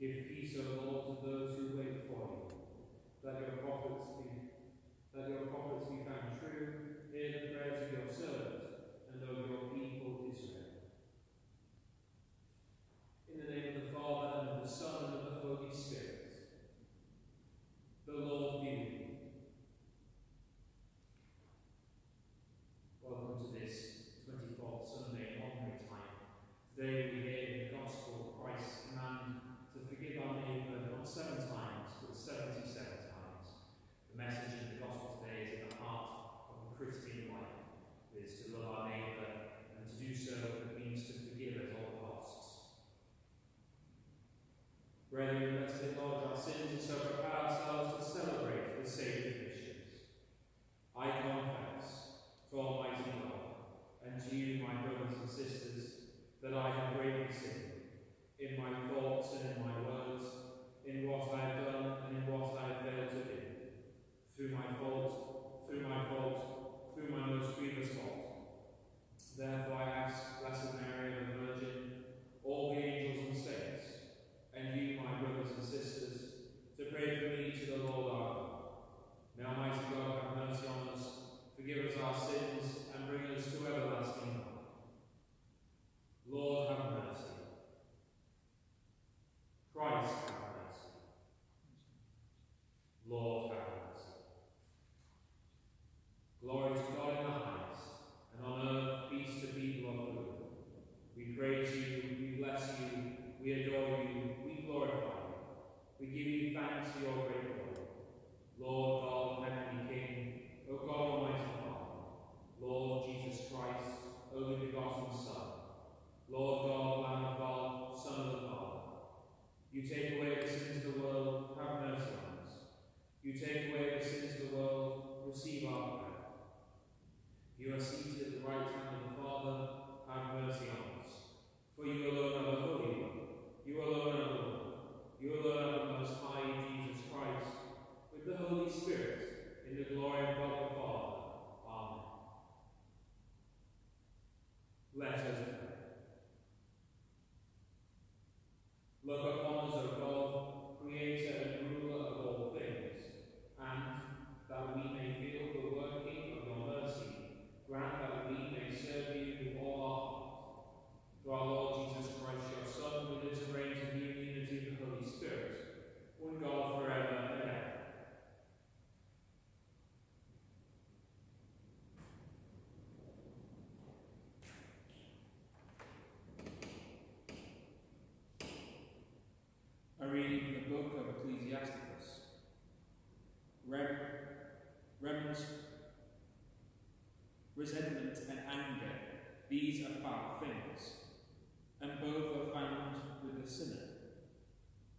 give peace, of. Brethren, let's acknowledge our sins and so prepare ourselves to celebrate the Saviour. begotten Son, Lord God, Lamb of God, Son of God, You take Remorse, resentment, and anger, these are foul things, and both are found with the sinner.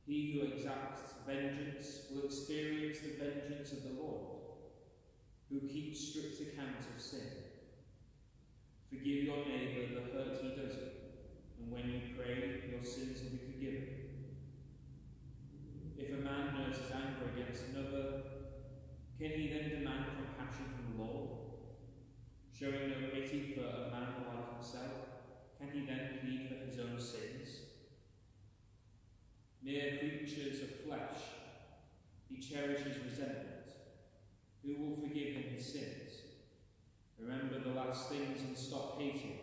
He who exacts vengeance will experience the vengeance of the Lord, who keeps strict account of sin. Forgive your neighbour the hurt he does you, and when you pray, your sins will be forgiven. If a man nurses anger against another, can he then demand compassion from the Lord? Showing no pity for a man like himself, can he then plead for his own sins? Mere creatures of flesh, he cherishes resentment. Who will forgive him his sins? Remember the last things and stop hating.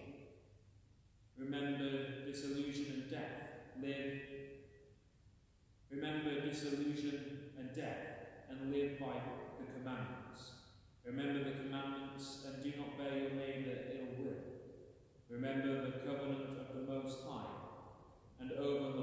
Remember disillusion and death. Live. Remember disillusion and death and live by hope commandments. Remember the commandments and do not bear your neighbour ill will. Remember the covenant of the Most High, and over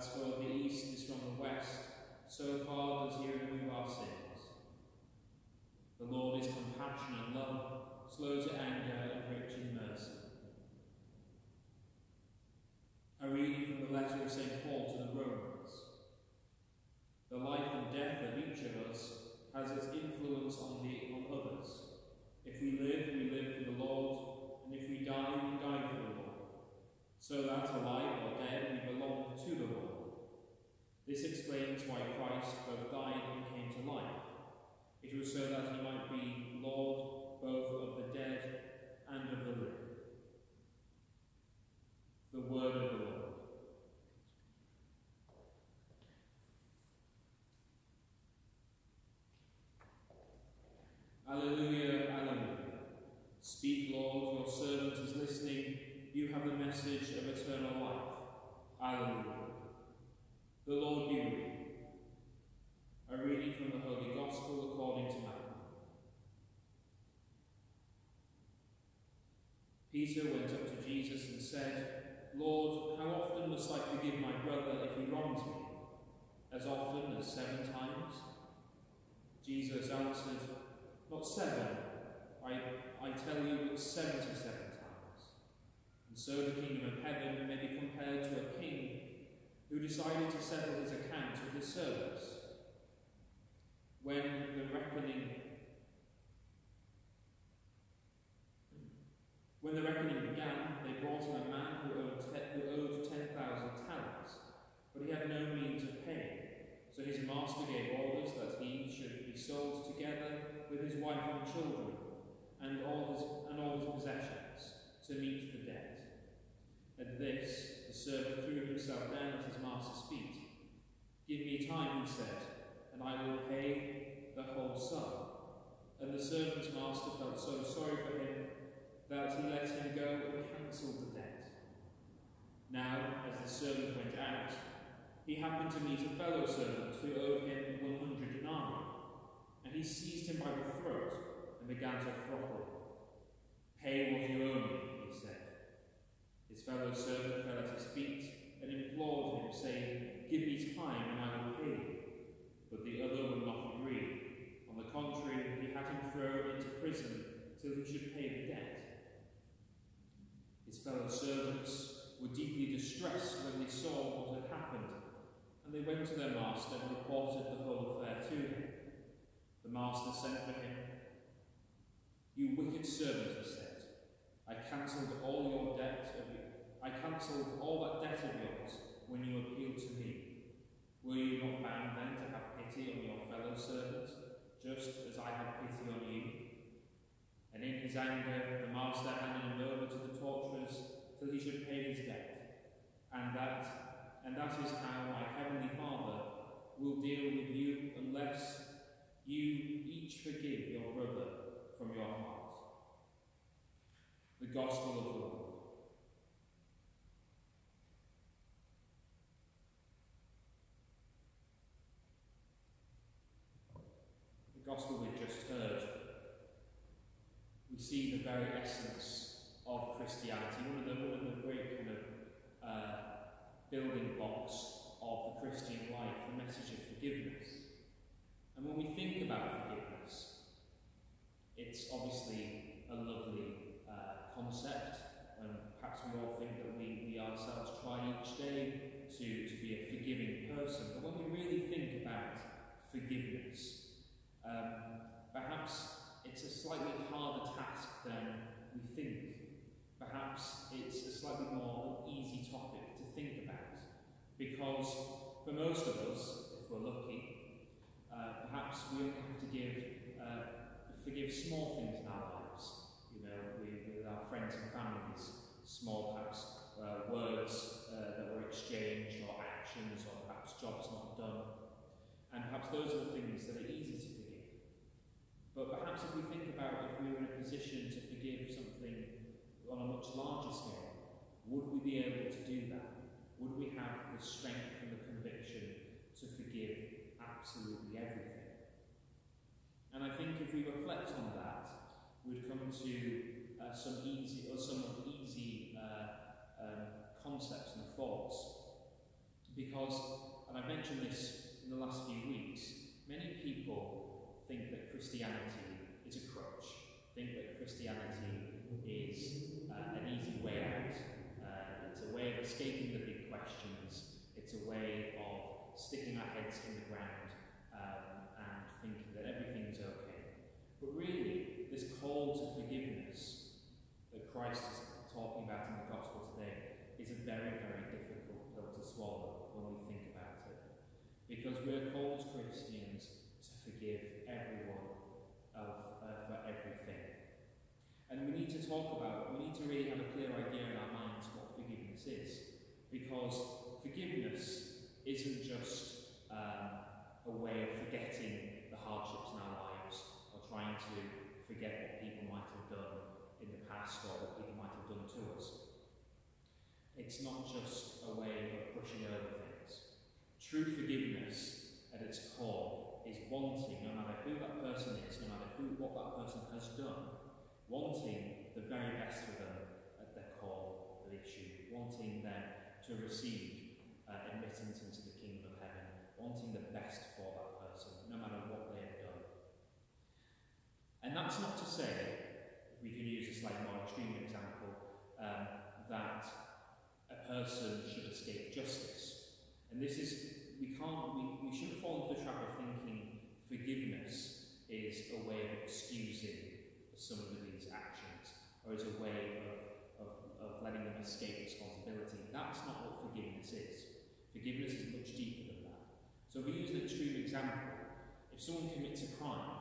As for the east is from the west, so far does he remove our sins. The Lord is compassionate and love, slow to anger and rich in mercy. A reading from the letter of St. Paul to the Romans. The life and death of each of us has its influence on, the, on others. If we live, we live for the Lord, and if we die, we die for the Lord. So that, alive or dead, we belong to the Lord. This explains why Christ both died and came to life. It was so that he might be Lord both of the dead and of the living. The word of the Lord. Alleluia, Alleluia. Speak, Lord, your servant is listening. You have the message of eternal life. Alleluia. The Lord be with you. A reading from the Holy Gospel according to Matthew. Peter went up to Jesus and said, Lord, how often must I forgive my brother if he wrongs me? As often as seven times? Jesus answered, Not seven, I, I tell you, but seventy-seven times. And so the kingdom of heaven may be compared to a king who decided to settle his account with his servants. When the reckoning when the reckoning began, they brought him a man who owed, owed 10,000 talents, but he had no means of paying. So his master gave orders that he should be sold together with his wife and children and all his, and all his possessions to meet the debt. At this, servant threw himself down at his master's feet. Give me time, he said, and I will pay the whole sum. And the servant's master felt so sorry for him that he let him go and cancelled the debt. Now, as the servant went out, he happened to meet a fellow servant who owed him 100 denarii, and he seized him by the throat and began to throttle him. Pay what you owe me, fellow servant fell at his feet and implored him, saying, Give me time and I will pay. But the other would not agree. On the contrary, he had him thrown into prison till he should pay the debt. His fellow servants were deeply distressed when they saw what had happened, and they went to their master and reported the whole affair to him. The master sent for him. You wicked servant, he said, I cancelled all your debt of. I cancelled all that debt of yours when you appealed to me. Were you not bound then to have pity on your fellow servant, just as I had pity on you? And in his anger, the master handed him over to the torturers till he should pay his debt. And that, and that is how my heavenly Father will deal with you unless you each forgive your brother from your heart. The Gospel of the Lord. The Gospel we just heard, we see the very essence of Christianity, one of the, one of the great kind of uh, building blocks of the Christian life, the message of forgiveness. And when we think about forgiveness, it's obviously a lovely uh, concept, and perhaps we all think that we, we ourselves try each day to, to be a forgiving person. But when we really think about forgiveness, um, perhaps it's a slightly harder task than we think. Perhaps it's a slightly more easy topic to think about. Because for most of us, if we're lucky, uh, perhaps we only have to give, uh, forgive small things in our lives. You know, we, with our friends and families, small perhaps uh, words uh, that were exchanged, or actions, or perhaps jobs not done. And perhaps those are the things that are easy to forgive. But perhaps if we think about if we were in a position to forgive something on a much larger scale, would we be able to do that? Would we have the strength and the conviction to forgive absolutely everything? And I think if we reflect on that, we'd come to uh, some easy or some easy uh, um, concepts and thoughts. Because, and I've mentioned this in the last few weeks, many people think that Christianity is a crutch, think that Christianity is uh, an easy way out. Uh, it's a way of escaping the big questions. It's a way of sticking our heads in the ground um, and thinking that everything's okay. But really, this call to forgiveness that Christ is talking about in the gospel today is a very, very difficult pill to swallow when we think about it. Because we're called Christians to forgive everyone of, uh, for everything. And we need to talk about, we need to really have a clear idea in our minds what forgiveness is. Because forgiveness isn't just um, a way of forgetting the hardships in our lives or trying to forget what people might have done in the past or what people might have done to us. It's not just a way of pushing over things. True forgiveness at its core is wanting, no matter who that person is, no matter who, what that person has done, wanting the very best for them at their core the issue, wanting them to receive uh, admittance into the kingdom of heaven, wanting the best for that person, no matter what they have done. And that's not to say, we can use a slightly more extreme example, um, that a person should escape justice. And this is, we can't, we, we shouldn't fall into the trap of thinking forgiveness is a way of excusing somebody's actions or is a way of, of, of letting them escape responsibility. That's not what forgiveness is. Forgiveness is much deeper than that. So if we use an extreme example, if someone commits a crime,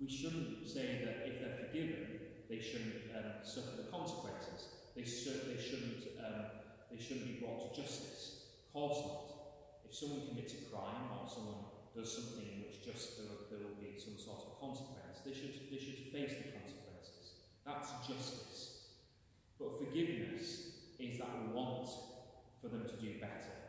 we shouldn't say that if they're forgiven, they shouldn't um, suffer the consequences. They, sh- they, shouldn't, um, they shouldn't be brought to justice. Of course not. If someone commits a crime or someone does something in which just there, there will be some sort of consequence, they should, they should face the consequences. That's justice. But forgiveness is that want for them to do better.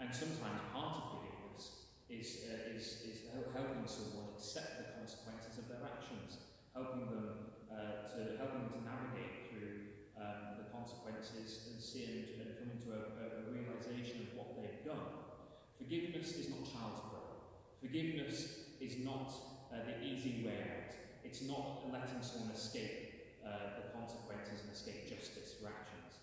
And sometimes part of forgiveness is, uh, is, is helping someone accept the consequences of their actions, helping them uh, to helping them to navigate through um, the consequences and see and, into a, a, a realization of what they've done. Forgiveness is not child's play. Forgiveness is not uh, the easy way out. It's not letting someone escape uh, the consequences and escape justice for actions.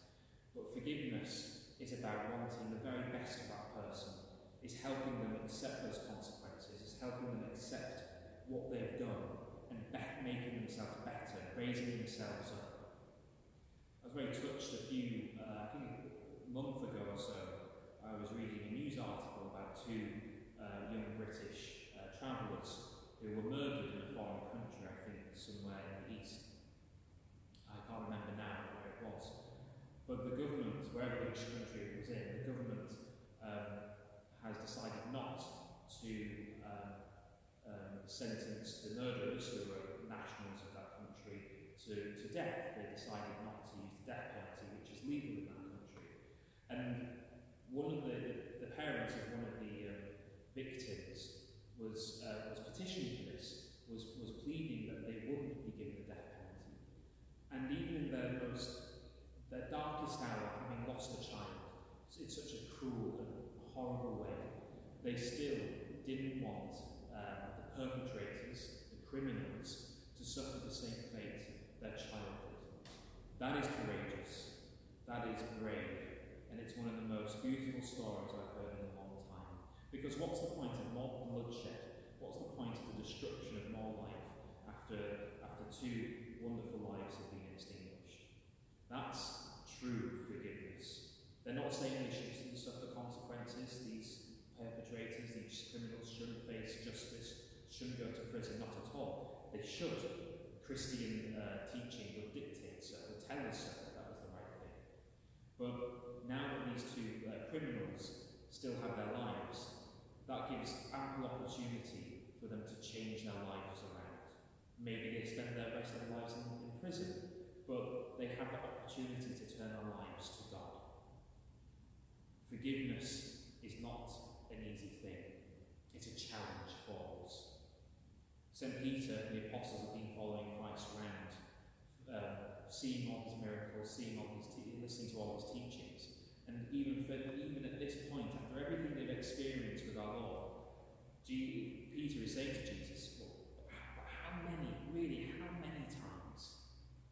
But forgiveness is about wanting the very best of that person, is helping them accept those consequences, is helping them accept what they've done and making themselves better, raising themselves up. I was very touched a few, uh, I think a month ago or so, I was reading a news article about two uh, young British uh, travellers who were murdered in a foreign country, I think somewhere in the east. I can't remember now where it was. But the government, wherever which country it was in, the government um, has decided not to um, um, sentence the murderers, who were nationals of that country, to, to death. They decided not to use the death penalty, which is legal in that country. And one of the, the parents of one of the um, victims was, uh, was petitioning for this, was, was pleading that they wouldn't be given the death penalty. And even in their most, their darkest hour, having lost a child, in such a cruel and way, they still didn't want uh, the perpetrators, the criminals, to suffer the same fate their child did. That is courageous. That is brave. And it's one of the most beautiful stories I've heard in a long time. because what's the point of more bloodshed? What's the point of the destruction of more life after, after two wonderful lives have been extinguished? That's true forgiveness. They're not saying they shouldn't suffer consequences, these perpetrators, these criminals shouldn't justice, shouldn't go to prison, not at all. They should. Christian uh, teaching would dictate so, would tell us so, that that was the right thing. But now that these two uh, criminals still have their lives, that gives ample opportunity for them to change their lives around. Maybe they spend their rest of their lives in, in prison, but they have the opportunity to turn their lives to God. Forgiveness is not an easy thing, it's a challenge for us. St. Peter and the apostles have been following Christ around, um, seeing all his miracles, seeing all his te- listening to all his teachings. And even, for, even at this point, after everything they've experienced with our Lord, G- Peter is saying to Jesus, well, how, many, really, how many times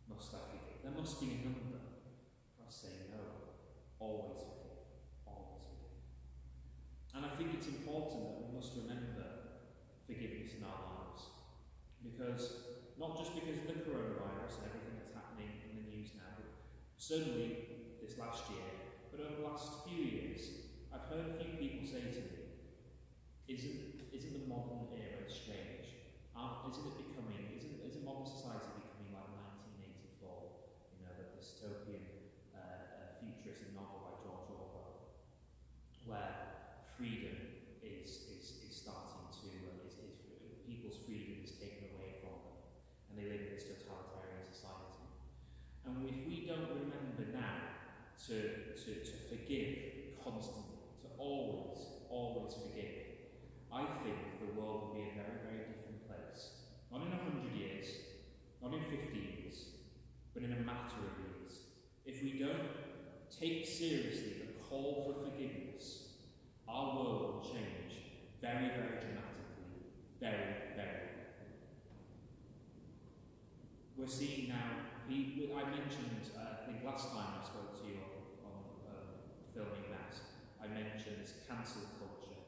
must I forgive? There must be a number. Christ saying, no, always think it's important that we must remember forgiveness in our lives. Because, not just because of the coronavirus and everything that's happening in the news now, but certainly this last year, but over the last few years, I've heard a few people say to me, isn't, isn't the modern era strange? Isn't it becoming, isn't, isn't modern society becoming like 1984? You know, the dystopian uh, uh, futuristic novel by George Orwell, where freedom is, is, is starting to, uh, is, is, people's freedom is taken away from them, and they live in this totalitarian society. And if we don't remember now to, to, to forgive constantly, to always, always forgive, I think the world will be a very, very different place. Not in a hundred years, not in fifty years, but in a matter of years. If we don't take seriously the call for forgiveness, our world will change very, very dramatically, very, very We're seeing now, we, I mentioned, uh, I think last time I spoke to you on, on um, filming Mass, I mentioned this cancel culture.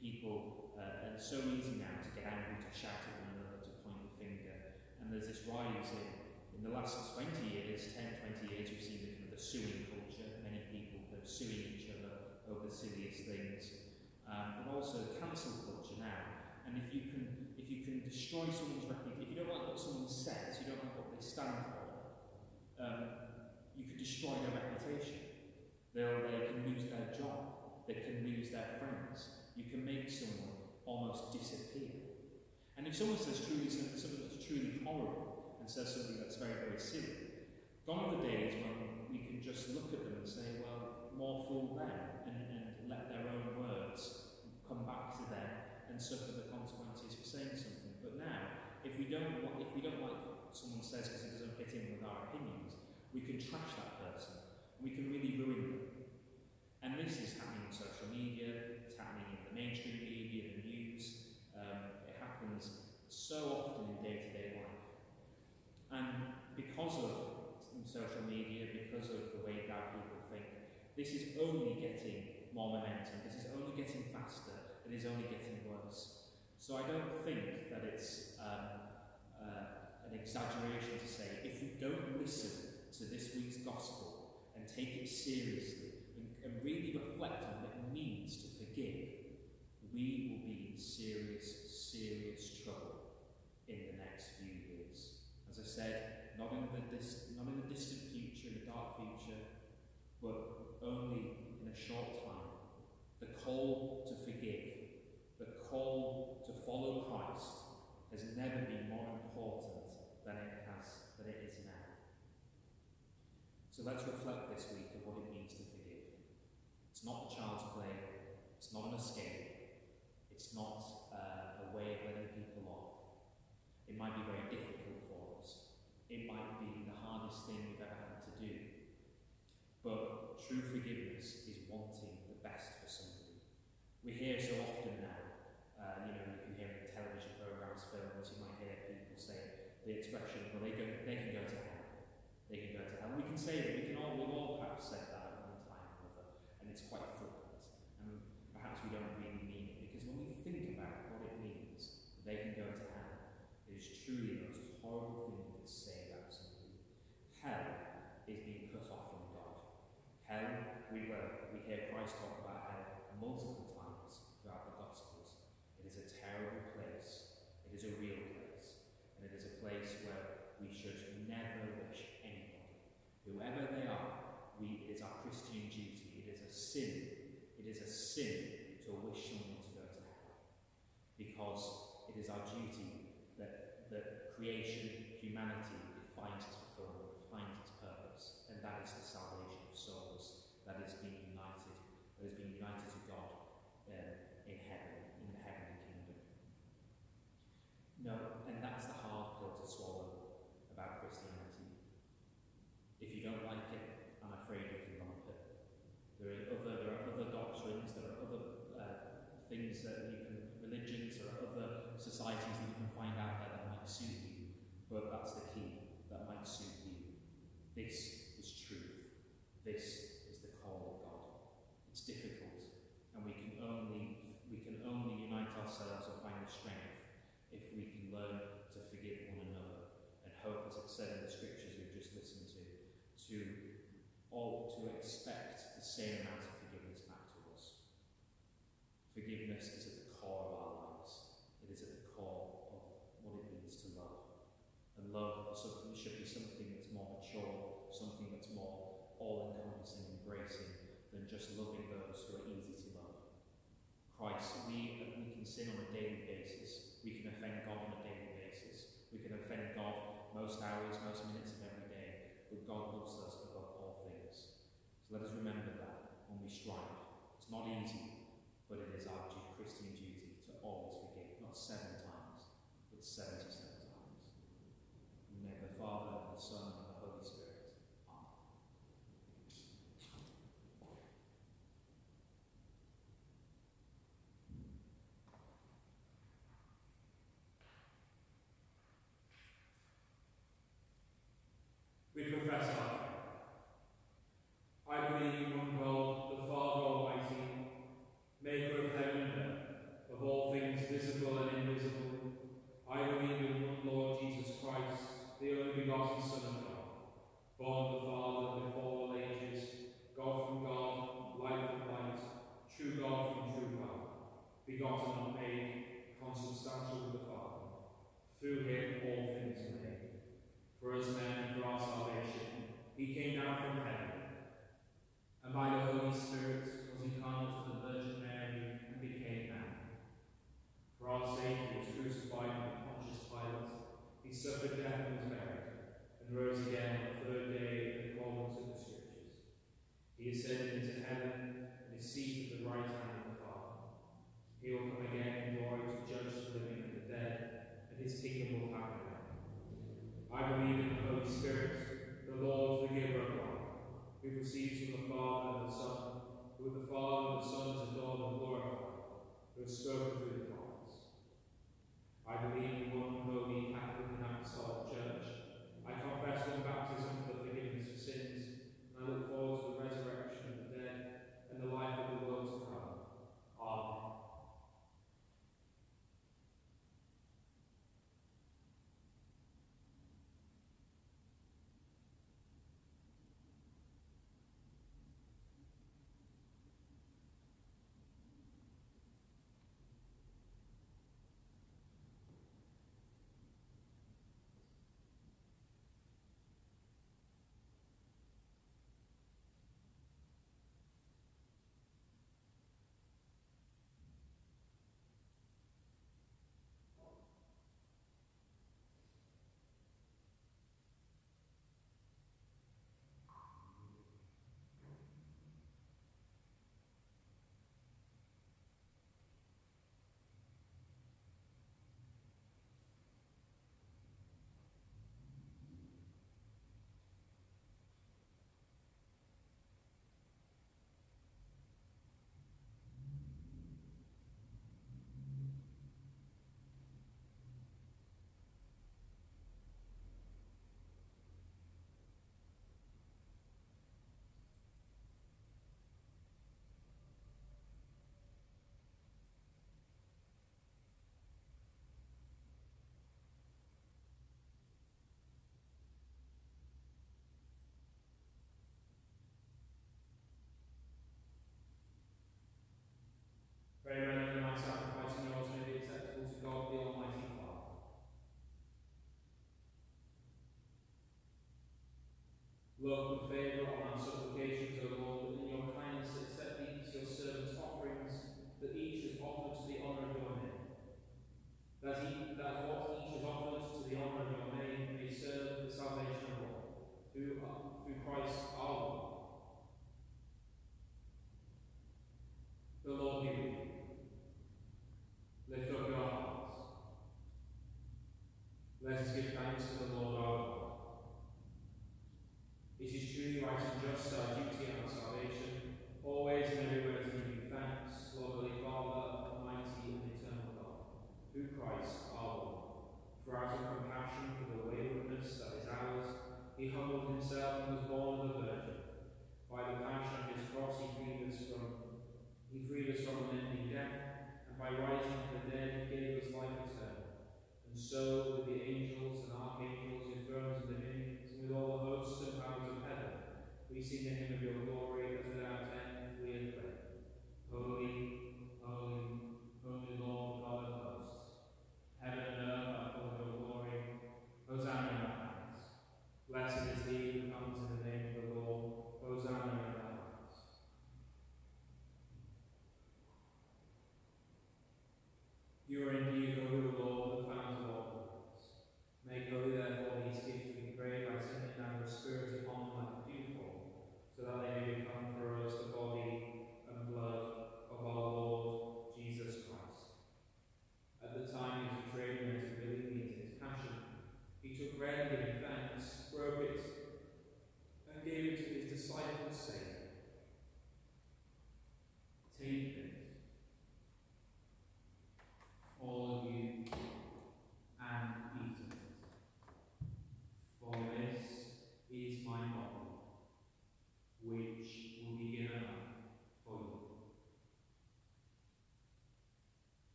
People, uh, it's so easy now to get angry, to shout at one another, to point the finger. And there's this rise in, in the last 20 years, 10, 20 years, we've seen the, the suing culture. Many people kind of suing each other over silliest things. Um, but also cancel culture now. And if you can if you can destroy someone's reputation, if you don't like what someone says, you don't like what they stand for, um, you could destroy their reputation. They'll, they can lose their job. They can lose their friends. You can make someone almost disappear. And if someone says truly something, something that's truly horrible and says something that's very, very silly, gone are the days when we can just look at them and say, well, more fool them, and, and let their own words come back to them and suffer the consequences for saying something. But now, if we don't if we don't like what someone says because it doesn't fit in with our opinions, we can trash that person. We can really ruin them. And this is happening on social media. It's happening in the mainstream media, the news. Um, it happens so often in day-to-day life. And because of social media, because of the way that people think, this is only getting more momentum. This is only getting faster it is only getting worse. So I don't think that it's um, uh, an exaggeration to say if we don't listen to this week's gospel and take it seriously and, and really reflect on what it means to forgive, we will be in serious, serious trouble in the next few years. As I said, not in the, dis- not in the distant future, in the dark future, but only in a short time. The call to forgive the call to follow Christ has never been more important than it has than it is now. So let's reflect this week of what it means to forgive. It's not a child's play, it's not an escape, it's not uh, a way of letting people off. It might be very difficult for us. It might be the hardest thing we've ever had to do. But true forgiveness is wanting the best for somebody. We hear so often now uh, you know, you can hear in television programs, films, you might hear people say the expression, well, they, go, they can go to hell. They can go to hell. We can say that, we can all, we've all perhaps said that at one time or other, and it's quite flippant. And perhaps we don't really mean it, because when we think about what it means, they can go to hell, it is truly the most horrible thing we could say about somebody. Hell is being cut off from God. Hell, we, were, we hear Christ talk about hell multiple license is capable of. I believe in the Holy Spirit, the Lord, the giver of life, who proceeds from the Father and the Son, who the Father and the Son is adored and glorified, who has spoken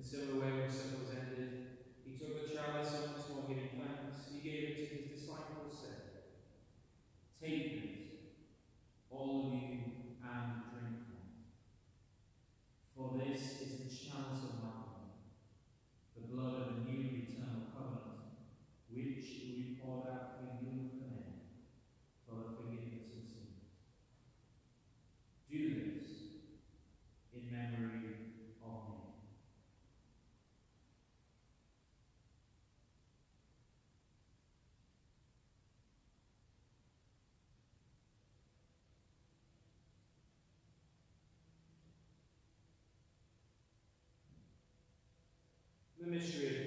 In a similar way, when supper was ended, he took the chalice and once more giving thanks, he gave it to his disciples, saying, Take this, all of you, and drink from it. For this is the chalice of my blood, the blood of the new and eternal covenant, which will be poured out for you and for many, for the forgiveness of sins. Do this in memory of me. The mystery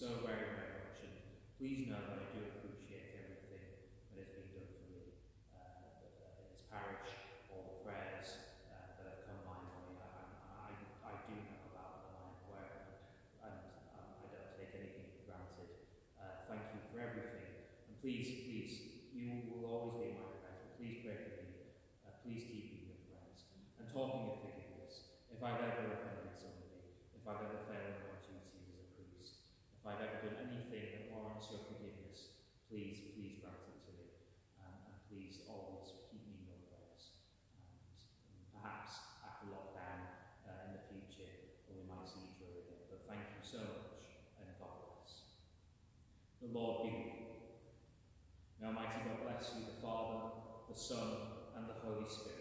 so very, very much. And please know that I do appreciate everything that has been done for me uh, in uh, this parish, all the prayers uh, that have come my way. I, I, I do know about them, I'm aware of and um, I don't take anything for granted. Uh, thank you for everything. And please, please, you will always be my prayers, but please pray for me. Uh, please keep me in your prayers. And talking of forgiveness, if I Son, and the Holy Spirit.